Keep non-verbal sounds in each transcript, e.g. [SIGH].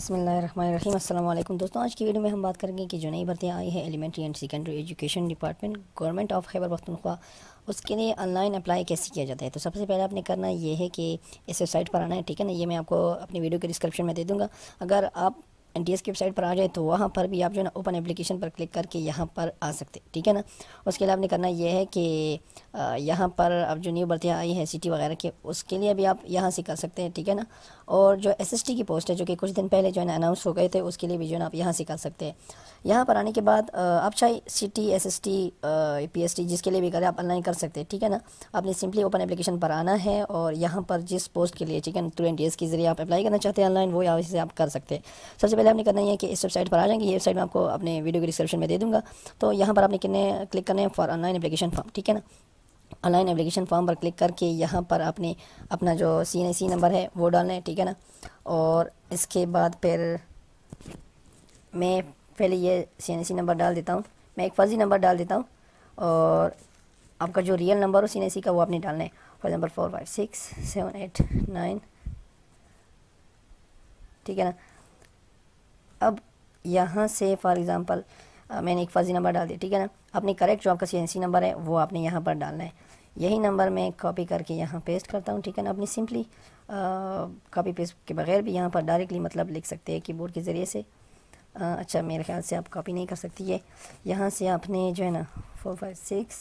बसमीम अल्लाम दोस्तों, आज की वीडियो में हम बात करेंगे कि जो नई भर्तियाँ आई है elementary and secondary education department, government of Khyber Pakhtunkhwa, उसके लिए ऑनलाइन अप्लाई कैसे किया जाता है? तो सबसे पहले आपने करना ये है कि इस वेबसाइट पर आना है, ठीक है ना? ये मैं आपको अपनी वीडियो के डिस्क्रिप्शन में दे दूँगा। अगर आप एन टी एस की वेबसाइट पर आ जाए तो वहाँ पर भी आप जो है ना ओपन एप्लीकेशन पर क्लिक करके यहाँ पर आ सकते ठीक है ना? उसके लिए आपने करना यह है कि यहाँ पर अब जो न्यू भर्तियाँ आई है सिटी वगैरह के, उसके लिए भी आप यहाँ से कर सकते हैं, ठीक है ना? और जो एस एस टी की पोस्ट है, जो कि कुछ दिन पहले जो है ना अनाउंस हो गए थे, उसके लिए भी जो है ना आप यहाँ से कर सकते हैं। यहाँ पर आने के बाद आप चाहे C T S S T P S T जिसके लिए भी करें, आप ऑनलाइन कर सकते हैं, ठीक है ना? आपने सिंपली ओपन एप्लीकेशन पर आना है और यहाँ पर जिस पोस्ट के लिए, ठीक है ना थ्रू एन टी एस के ज़रिए आप अप्लाई करना चाहते हैं ऑनलाइन वो यहाँ से आप कर सकते हैं। सबसे पहले आपने करना है कि इस वेबसाइट पर आ जाएँगे, ये वेबसाइट मैं आपको अपने वीडियो के डिस्क्रिप्शन में दे दूँगा। तो यहाँ पर आपने कितने क्लिक करने हैं? फॉर ऑनलाइन एप्लीकेशन फॉर्म ठीक है ना? ऑनलाइन एप्लीकेशन फॉर्म पर क्लिक करके यहाँ पर आपने अपना जो सी सी नंबर है, वो डालना है, ठीक है ना? और इसके बाद फिर मैं पहले ये सी सी नंबर डाल देता हूँ। मैं एक फर्जी नंबर डाल देता हूँ और आपका जो रियल नंबर हो सी सी का, वो आपने डालना है। For example four five six seven eight nine ठीक है ना? अब यहाँ से फॉर एग्ज़ाम्पल मैंने एक फर्जी नंबर डाल दिया ठीक है ना? अपनी करेक्ट जो आपका सीएनसी नंबर है वो आपने यहाँ पर डालना है। यही नंबर मैं कॉपी करके यहाँ पेस्ट करता हूँ ठीक है ना? अपनी सिंपली कॉपी पेस्ट के बगैर भी यहाँ पर डायरेक्टली मतलब लिख सकते हैं कीबोर्ड के ज़रिए से। आ, अच्छा मेरे ख्याल से आप कॉपी नहीं कर सकती है यहाँ से आपने जो है ना four five six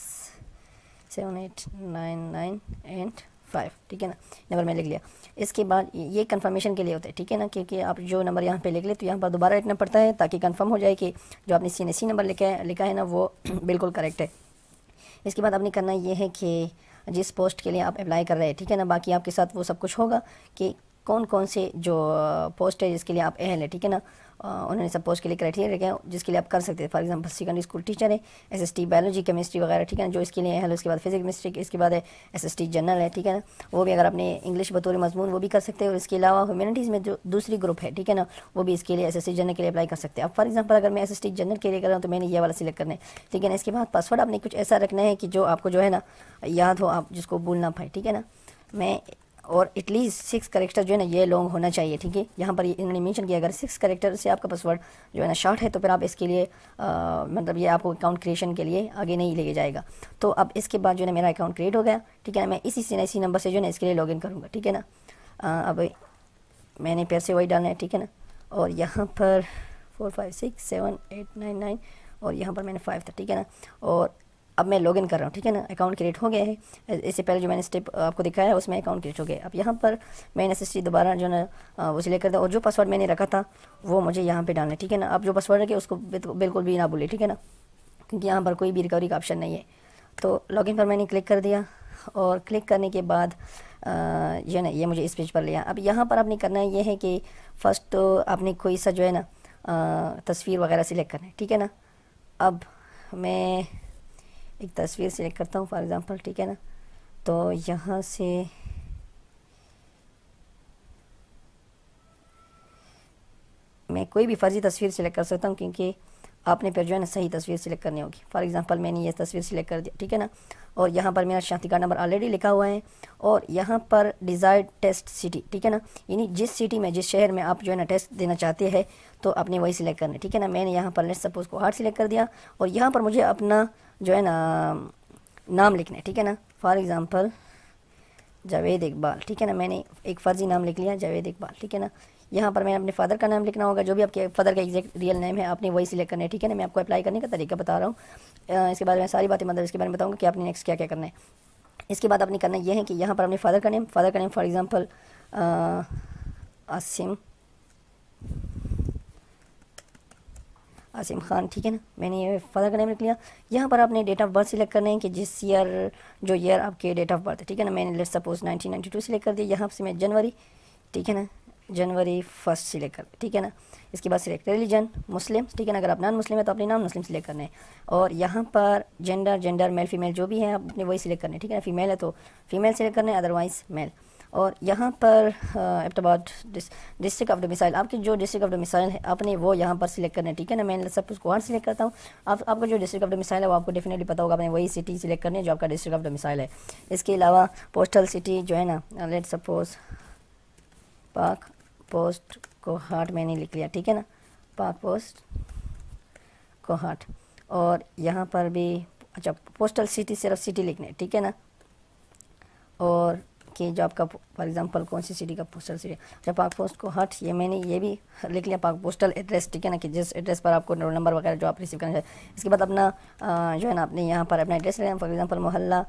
seven eight nine nine and five ठीक है ना? नंबर मैं लिख लिया। इसके बाद ये कंफर्मेशन के लिए होता है, ठीक है ना? क्योंकि आप जो नंबर यहाँ पे लिख ले तो यहाँ पर दोबारा लिखना पड़ता है, ताकि कंफर्म हो जाए कि जो आपने सी सी नंबर लिखा है लिखा है ना, वो [CLEARS THROAT] बिल्कुल करेक्ट है। इसके बाद आपने करना ये है कि जिस पोस्ट के लिए आप अप्लाई कर रहे हैं, ठीक है ना? बाकी आपके साथ वो सब कुछ होगा कि कौन कौन से जो पोस्ट है, जिसके लिए आप अहल है, ठीक है ना? उन्होंने पोस्ट के लिए क्राइटेरिया रखे हैं, जिसके लिए आप कर सकते हैं। For example secondary school teacher है S S T biology chemistry वगैरह, ठीक है ना? जो इसके लिए है, उसके बाद फिजिक्स केमिस्ट्री इसके बाद है एस एस टी जनरल है, ठीक है ना? वो भी अगर आपने इंग्लिश बतौर मजमून, वो भी कर सकते हैं। और इसके अलावा ह्यूमनिटीज़ में जो दूसरी ग्रुप है, ठीक है ना? वो भी इसके लिए एस एस टी जनरल के लिए अप्लाई कर सकते हैं। अब फॉर एग्ज़ाम्पल अगर मैं एस एस टी जनरल के लिए कर रहा हूँ तो मैंने ये वाला सिलेक्ट करना है। ठीक है ना? इसके बाद पासवर्ड आपने कुछ ऐसा रखना है कि जो आपको जो है ना, याद हो आप जिसको भूलना पाए, ठीक है ना? मैं और एटलीस्ट सिक्स करेक्टर जो है ना ये लॉन्ग होना चाहिए ठीक है? यहाँ पर इन्होंने मेंशन किया अगर सिक्स करेक्टर से आपका पासवर्ड जो है ना शॉर्ट है तो फिर आप इसके लिए आ, मतलब ये आपको अकाउंट क्रिएशन के लिए आगे नहीं लेके जाएगा। तो अब इसके बाद जो है मेरा अकाउंट क्रिएट हो गया ठीक है ना? मैं इसी से इसी नंबर से जो है ना इसके लिए लॉगिन करूँगा ठीक है ना? अब मैंने पैसे वही डालना है ठीक है ना? और यहाँ पर four five six seven eight nine nine और यहाँ पर मैंने फाइव था ठीक है ना? और अब मैं लॉगिन कर रहा हूँ, ठीक है ना? अकाउंट क्रिएट हो गया है। इससे पहले जो मैंने स्टेप आपको दिखाया है, उसमें अकाउंट क्रिएट हो गया। अब यहाँ पर मैंने एस दोबारा जो है वो सिलेक्ट कर दिया और जो पासवर्ड मैंने रखा था, वो मुझे यहाँ पर डालना है, ठीक है ना? अब जो पासवर्ड रखे उसको बिल्कुल भी ना भूले, ठीक है ना? क्योंकि यहाँ पर कोई भी रिकवरी का ऑप्शन नहीं है। तो लॉगिन पर मैंने क्लिक कर दिया, और क्लिक करने के बाद जो है ना, ये मुझे इस पेज पर लिया अब यहाँ पर आपने करना ये है कि फ़र्स्ट तो आपने कोई सा जो है ना तस्वीर वगैरह सिलेक्ट करना है, ठीक है ना? अब मैं एक तस्वीर सेलेक्ट करता हूँ फॉर एग्ज़ाम्पल ठीक है ना? तो यहाँ से मैं कोई भी फर्जी तस्वीर सेलेक्ट कर सकता हूँ, क्योंकि आपने फिर जो है ना सही तस्वीर सिलेक्ट करनी होगी। फॉर एग्ज़ाम्पल मैंने ये तस्वीर सिलेक्ट कर दिया ठीक है ना? और यहाँ पर मेरा शांति कार्ड नंबर ऑलरेडी लिखा हुआ है। और यहाँ पर डिज़ायर्ड टेस्ट सिटी ठीक है ना? यानी जिस सिटी में, जिस शहर में आप जो है ना टेस्ट देना चाहते हैं तो आपने वही सिलेक्ट करना है, ठीक है ना? मैंने यहाँ पर लेट सपोज़ को हार्ट सिलेक्ट कर दिया। और यहाँ पर मुझे अपना जो है ना, नाम लिखना है, ठीक है ना? फॉर एग्ज़ाम्पल जावेद इकबाल ठीक है ना? मैंने एक फ़र्ज़ी नाम लिख लिया जावेद इकबाल ठीक है ना? यहाँ पर मैंने अपने फादर का नाम लिखना होगा, जो भी आपके फादर का एग्जैक्ट रियल नेम है, आपने वही सिलेक्ट करना है, ठीक है ना? मैं आपको अप्लाई करने का तरीका बता रहा हूँ। इसके बाद मैं सारी बातें मतलब इसके बारे में बताऊँगा कि आपने नेक्स्ट क्या क्या करना है। इसके बाद आपने करना यह है कि यहाँ पर अपने फादर का नेम फादर का name for example Asim Asim Khan, ठीक है ना? मैंने ये फादर का नेम लिख लिया। यहाँ पर आपने डेट ऑफ़ बर्थ सिलेक्ट करना है कि जिस ईयर जो ईयर आपके डेट ऑफ़ बर्थ है, ठीक है ना? मैंने लेट सपोज़ 1992 सिलेक्ट कर दिया, यहाँ से मैं जनवरी, ठीक है ना? जनवरी फ़र्स्ट सिलेक्ट कर ठीक है ना? इसके बाद सिलेक्ट रिलीजन, मुस्लिम, ठीक है ना? अगर आप नॉन मुस्लिम है तो अपने नॉन मुस्लिम सिलेक्ट करना और यहाँ पर जेंडर जेंडर मेल फीमेल जो भी है, आप अपने वही सिलेक्ट करना है, ठीक है ना? फीमेल है तो फीमेल सिलेक्ट करना है अदरवाइज़ मेल और यहाँ पर एप्टाबाद डिस्ट्रिक्ट ऑफ़ डोमिसाइल आपकी जो डिस्ट्रिक्ट ऑफ़ द मिसाइल है, आपने वो यहाँ पर सिलेक्ट करना है, ठीक है ना? मैं सब कुछ वहाँ सिलेक्ट करता हूँ। आप, आपका जो डिस्ट्रिक्ट ऑफ़ डोमिसाइल है, वो आपको डेफिनेटली पता होगा, आपने वही सिटी सिलेक्ट करनी है जो आपका डिस्ट्रिक्ट ऑफ़ द मिसाइल है। इसके अलावा पोस्टल सिटी जो है ना लेट सपोज़ पाक पोस्ट को हाट मैंने लिख लिया, ठीक है ना? पाक पोस्ट को हाट और यहाँ पर भी अच्छा पोस्टल सिटी सिर्फ़ सिटी लिखने ठीक है ना? और कि जो आपका फॉर एग्जांपल कौन सी सिटी का पोस्टल सिटी अच्छा पाक पोस्ट को हट ये मैंने, ये भी लिख लिया पाक पोस्टल एड्रेस ठीक है ना? कि जिस एड्रेस पर आपको रोल नंबर वगैरह जो आप रिसीव करना चाहिए इसके बाद अपना जो है ना, अपने यहाँ पर अपना एड्रेस लेना। फॉर एग्ज़ाम्पल मोहल्ला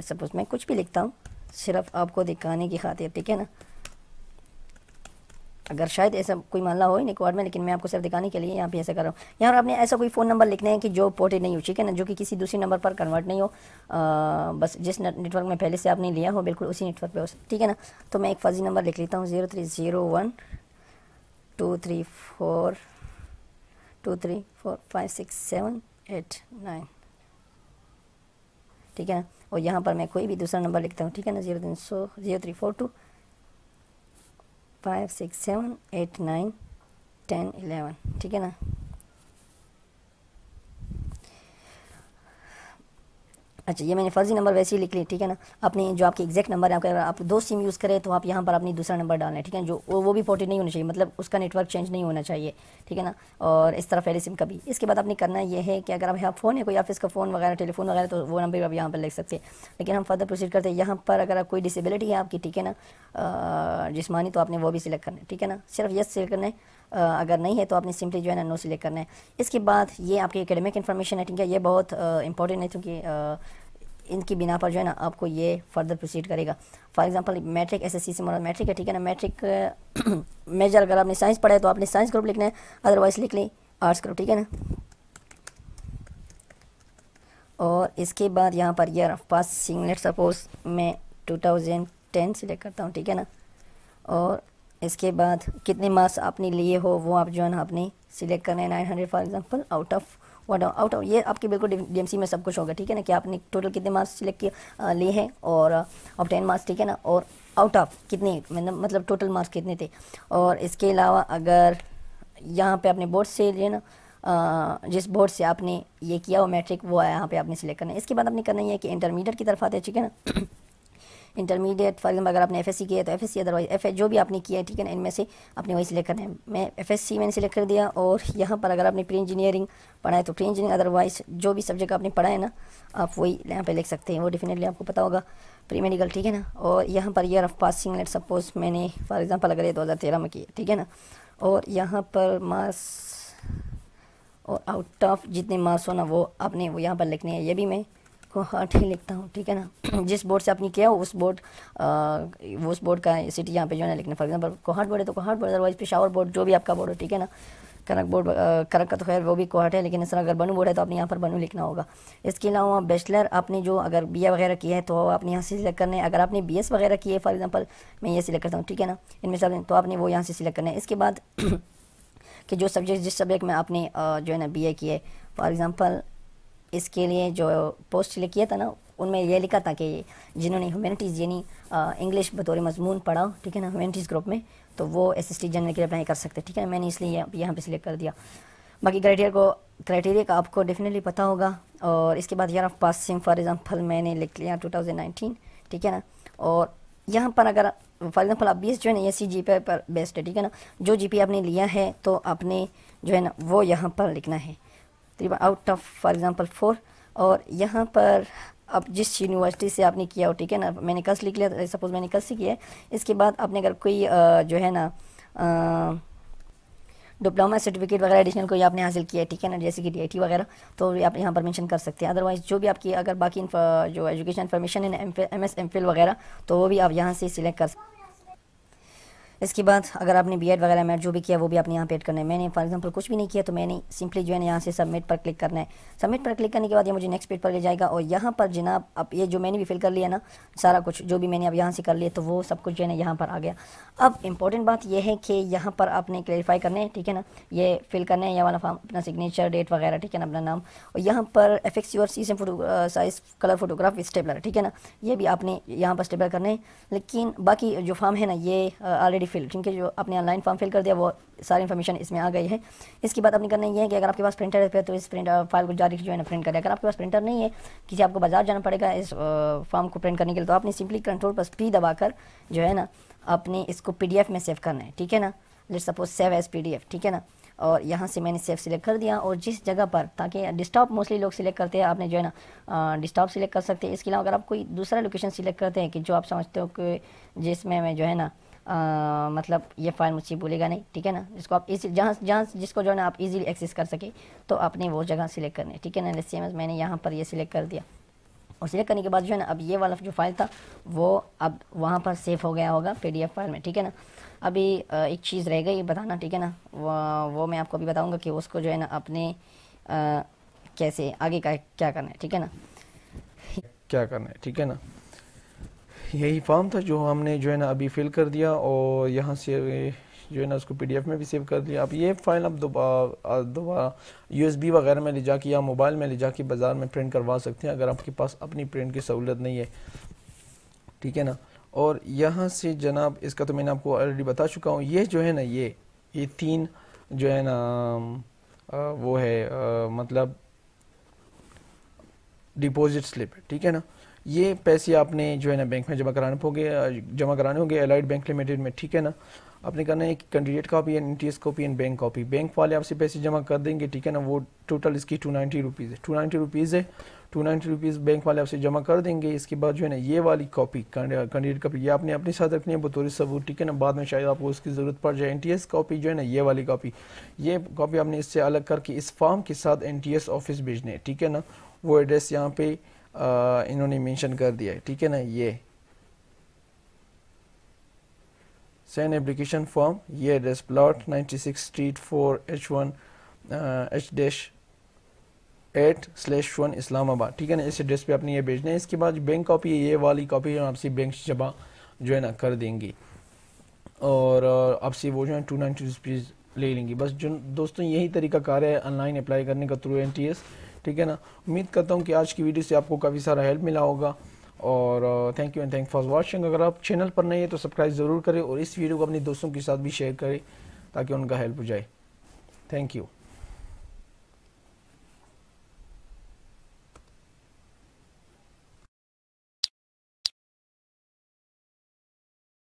सपोज़ मैं कुछ भी लिखता हूँ, सिर्फ़ आपको दिखाने की खातिर, ठीक है ना? अगर शायद ऐसा कोई मामला हो ही नहीं कोर्ट में लेकिन मैं आपको सिर्फ़ दिखाने के लिए यहाँ पे ऐसा कर रहा हूँ। यहाँ पर आपने ऐसा कोई फ़ोन नंबर लिखना है कि जो पोर्टेड नहीं हो ठीक है ना? जो कि किसी दूसरे नंबर पर कन्वर्ट नहीं हो। आ, बस जिस नेटवर्क में पहले से आपने लिया हो बिल्कुल उसी नेटवर्क पर हो ठीक है ना? तो मैं एक फर्जी नंबर लिख लेता हूँ zero three zero one two three four two three four five six seven eight nine ठीक है? ना और यहाँ पर मैं कोई भी दूसरा नंबर लिखता हूँ ठीक है ना? ज़ीरो तीन सौ zero three four two five six seven eight nine ten eleven ठीक है ना? अच्छा ये मैंने फर्जी नंबर वैसे ही लिख ली, ठीक है ना? अपनी जो आपकी एग्जैक्ट नंबर है, आपका अगर आप दो सिम यूज़ करें तो आप यहाँ पर अपनी दूसरा नंबर डालें ठीक है जो वो भी पोर्टेड नहीं होना चाहिए मतलब उसका नेटवर्क चेंज नहीं होना चाहिए, ठीक है ना? और इस तरह पहले सिम का भी इसके बाद आपने करना यह है कि अगर आप यहाँ फ़ोन है कोई ऑफ़िस का फ़ोन वगैरह टेलीफोन वगैरह तो वो नंबर आप यहाँ पर लिख सकते हैं। लेकिन हम फर्दर प्रोसीड करते हैं। यहाँ पर अगर कोई डिसेबिलिटी है आपकी, ठीक है ना? जिसमानी तो आपने वो भी सिलेक्ट करना है, ठीक है ना? सिर्फ़ यस सिलेक्ट करना है। अगर नहीं है तो आपने सिंपली जो है ना नो सिलेक्ट करना है। इसके बाद ये आपकी एकेडमिक इन्फॉर्मेशन है, ठीक है? ये बहुत इंपॉर्टेंट है, क्योंकि इनकी बिना पर जो है ना आपको ये फर्दर प्रोसीड करेगा। फॉर एग्जांपल मैट्रिक एसएससी से मतलब मैट्रिक है, ठीक है ना? मैट्रिक मेजर [CLEARS THROAT] अगर आपने साइंस पढ़ा है तो आपने साइंस ग्रुप लिखना है अदरवाइज़ लिख लें आर्ट्स ग्रुप ठीक है ना? और इसके बाद यहाँ पर ऑफ़ पास सिंगलेट सपोज़ मैं 2010 सिलेक्ट करता हूँ, ठीक है ना? और इसके बाद कितने मार्क्स आपने लिए हो, वो आप जो है ना अपनी सिलेक्ट करना है nine hundred for example out of one out of ये आपके बिल्कुल डीएमसी में सब कुछ होगा, ठीक है ना? कि आपने टोटल कितने मार्क्स सिलेक्ट किए लिए हैं, और टेन मार्क्स ठीक है ना? और आउट ऑफ़ कितने मतलब मतलब टोटल मार्क्स कितने थे? और इसके अलावा अगर यहाँ पे अपने बोर्ड से लिए ना जिस बोर्ड से आपने ये किया हो मैट्रिक वो आया, यहाँ पे आपने सिलेक्ट करना है। इसके बाद आपने करना ही है कि इंटरमीडिएट की तरफ़ आते हैं, ठीक है ना? इंटरमीडिएट फॉर एग्ज़ाम्पल अगर आपने एफ़ एस सी किया तो F S C otherwise FA जो भी आपने किया है, ठीक है ना, इनमें से आपने वही सिलेक्ट करना है। मैं एफ़ एस सी मैंने सिलेक्ट कर दिया और यहाँ पर अगर आपने प्री इंजीनियरिंग पढ़ा है तो प्री इंजीनियरिंग अदरवाइज़ जो भी सब्जेक्ट आपने पढ़ा है ना, आप वही यहाँ पर लिख सकते हैं। वो डेफिनेटली आपको पता होगा प्री मेडिकल ठीक है ना। और यहाँ पर year of passing let suppose मैंने फॉर एग्ज़ाम्पल अगर ये दो हज़ार तेरह में किया, ठीक है ना। और यहाँ पर मार्क्स और आउट ऑफ़ जितने मार्क्स हो ना, वो आपने वो यहाँ पर लिखने हैं। ये भी मैं कोहाट ही लिखता हूँ, ठीक है ना? [CLEARS THROAT] जिस बोर्ड से आपने किया हो उस बोर्ड उस बोर्ड का सिटी यहाँ पे जो है ना लिखना फॉर एग्ज़ाम्पल कोहाट बोर्ड है तो Kohat board otherwise Peshawar board जो भी आपका बोर्ड हो, ठीक है ना? करक बोर्ड करक का तो खैर वो भी कोहट है, लेकिन इस तरह अगर बनू बोर्ड है तो आपने यहाँ पर बनू लिखना होगा। इसके अलावा बैचलर आपने जो अगर बी वगैरह किया है तो आपने यहाँ से सिलेक्ट करना है। अगर आपने बी वगैरह किए फॉर एग्ज़ाम्पल मैं ये सिलेक्ट करता हूँ, ठीक है ना? इनमें से तो आपने वो यहाँ से सिलेक्ट करना है। इसके बाद [CLEARS THROAT] कि जो सब्जेक्ट जिस सब्जेक्ट में आपने जो है ना बी ए किया है फॉर एग्ज़ाम्पल इसके लिए जो पोस्ट किया था ना, उनमें यह लिखा था कि जिन्होंने ह्यूमैनिटीज़ यानी इंग्लिश बतौर मजमून पढ़ा, ठीक है ना ह्यूमैनिटीज़ ग्रुप में तो वो एस एस टी जनरल के लिए अप्लाई कर सकते, ठीक है मैंने इसलिए यहाँ पे सिलेक्ट कर दिया। बाकी क्राइटेरिया को क्राइटेरिया का आपको डेफिनेटली पता होगा, और इसके बाद यार पासिंग फॉर एग्ज़ाम्पल मैंने लिख लिया टू ठीक है ना, और यहाँ पर अगर फॉर एग्ज़ाम्पल आप बी जो है ना ए सी जी पे पर बेस्ड है, ठीक है ना, जो जी आपने लिया है तो आपने जो है ना, वो यहाँ पर लिखना है। तकरीबन out of for example four और यहाँ पर अब जिस यूनिवर्सिटी से आपने किया हो ठीक है ना, मैंने कस लिख लिया सपोज़ मैंने कस से किया है। इसके बाद आपने अगर कोई जो है ना डिप्लोमा सर्टिफिकेट वगैरह एडिशनल कोई आपने हासिल किया है, ठीक है ना, जैसे कि डी वगैरह तो आप यहाँ पर मेंशन कर सकते हैं। अदरवाइज़ जो भी आपकी अगर बाकी जो एजुकेशन इन्फॉर्मेशन है एम एस एम वगैरह तो वो भी आप यहाँ से सिलेक्ट कर सकते इसके बाद अगर आपने बी एड वगैरह मेट जो भी किया, वो भी आपने यहाँ पे एड करना है। मैंने फॉर एग्जांपल कुछ भी नहीं किया तो मैंने सिंपली जो है यहाँ से सबमिट पर क्लिक करना है। सबमिट पर क्लिक करने के बाद ये मुझे नेक्स्ट पेज पर ले जाएगा और यहाँ पर जनाब, अब ये जो मैंने भी फिल कर लिया ना, सारा कुछ जो भी मैंने अब यहाँ से कर लिया तो वो सब कुछ जो है ना, यहाँ पर आ गया। अब इंपॉर्टेंट बात यह है कि यहाँ पर आपने क्लेरिफाई करना है, ठीक है ना? ये फिल करना है, ये वाला फॉर्म अपना सिग्नेचर डेट वगैरह, ठीक है ना, अपना नाम। और यहाँ पर एफ़ एक्स यूर सी से photo size colour photograph stapler ठीक है ना? ये भी आपने यहाँ पर स्टेबलर करना है। लेकिन बाकी जो फॉर्म है ना, ये ऑलरेडी फिल क्योंकि जो आपने ऑनलाइन फॉर्म फिल कर दिया, वो सारी इन्फॉर्मेशन इसमें आ गई है। इसकी बात अपनी करना ये है कि अगर आपके पास प्रिंटर है तो इस प्रिंट फ़ाइल को जारी जो है ना प्रिंट करें। अगर आपके पास प्रिंटर नहीं है, किसी आपको बाज़ार जाना पड़ेगा, इस फॉर्म को प्रिंट करने के लिए तो आपने सिंपली कंट्रोल पर स्पी दबाकर जो है ना, अपने इसको पीडीएफ में सेव करना है, ठीक है ना? Let suppose save as PDF ठीक है ना? और यहाँ से मैंने सेव सिलेक्ट कर दिया, और जिस जगह पर, ताकि डिस्टॉप मोस्टली लोग सिलेक्ट करते हैं, आपने जो है ना डिस्टॉप सिलेक्ट कर सकते हैं। इसके अलावा अगर आप कोई दूसरा लोकेशन सिलेक्ट करते हैं, कि जो आप समझते हो कि जिसमें मैं जो है ना आ, मतलब ये फ़ाइल मुझसे भूलेगा नहीं ठीक है ना? जिसको आप इसी जहाँ जहाँ जिसको जो है ना आप इजीली एक्सेस कर सके तो आपने वो जगह सिलेक्ट करनी है ठीक है ना? सेम मैंने यहाँ पर ये सिलेक्ट कर दिया। और सिलेक्ट करने के बाद जो है ना अब ये वाला जो फ़ाइल था वो अब वहाँ पर सेव हो गया होगा पीडीएफ फ़ाइल में ठीक है ना? अभी एक चीज़ रह गई बताना ठीक है ना? वो, वो मैं आपको अभी बताऊँगा कि उसको जो है ना अपने कैसे आगे का क्या करना है ठीक है ना? क्या करना है ठीक है ना? यही फॉर्म था जो हमने जो है ना अभी फिल कर दिया और यहाँ से जो है ना उसको पीडीएफ में भी सेव कर दिया। अब ये फ़ाइल अब दोबारा यूएसबी वगैरह में ले जाके या मोबाइल में ले जाके बाज़ार में प्रिंट करवा सकते हैं अगर आपके पास अपनी प्रिंट की सहूलत नहीं है। ठीक है ना? और यहाँ से जनाब इसका तो मैंने आपको ऑलरेडी बता चुका हूँ। ये जो है ना ये ये तीन जो है ना आ, वो है आ, मतलब डिपॉजिट स्लिप ठीक है ना? ये पैसे आपने जो है ना बैंक में जमा कराने होंगे जमा कराने होंगे एलाइड बैंक लिमिटेड में, ठीक है ना? आपने करना है कि candidate copy and copy and bank copy bank वाले आपसे पैसे जमा कर देंगे, ठीक है ना? वो टोटल इसकी टू नाइन्टी रुपीज़ है। टू नाइन्टी रुपीज़ है। टू नाइन्टी रुपीज़ बैंक वाले आपसे जमा कर देंगे। इसके बाद जो है ना, ये वाली कॉपी कैंडिडेट कॉपी ये आपने अपने साथ रखनी है बतौर सबूत, ठीक है ना? बाद में शायद आपको उसकी ज़रूरत पड़ जाए। एन टी एस कॉपी जो है ना, ये वाली कॉपी ये कॉपी आपने इससे अलग करके इस फॉर्म के साथ एन टी एस ऑफ़िस भेजने ठीक है ना? वो एड्रेस यहाँ पे इन्होंने मेंशन कर दिया है, ठीक है ना, ये। सेंड एप्लीकेशन फॉर्म ये address plot 96 street four H one H dash eight slash one Islamabad, ठीक है ना, इस एड्रेस पे आपने ये भेजना है। इसके बाद बैंक कॉपी ये वाली कॉपी हम आपसे बैंक जमा जो है ना कर देंगी। और आपसे वो जो है टू नाइन्टी रुपीज़ ले लेंगी। बस जो दोस्तों यही तरीका कार है ऑनलाइन अप्लाई करने का थ्रू एन ठीक है ना? उम्मीद करता हूँ कि आज की वीडियो से आपको काफ़ी सारा हेल्प मिला होगा। और thank you and thank for watching अगर आप चैनल पर नहीं है तो सब्सक्राइब ज़रूर करें और इस वीडियो को अपने दोस्तों के साथ भी शेयर करें ताकि उनका हेल्प हो जाए। Thank you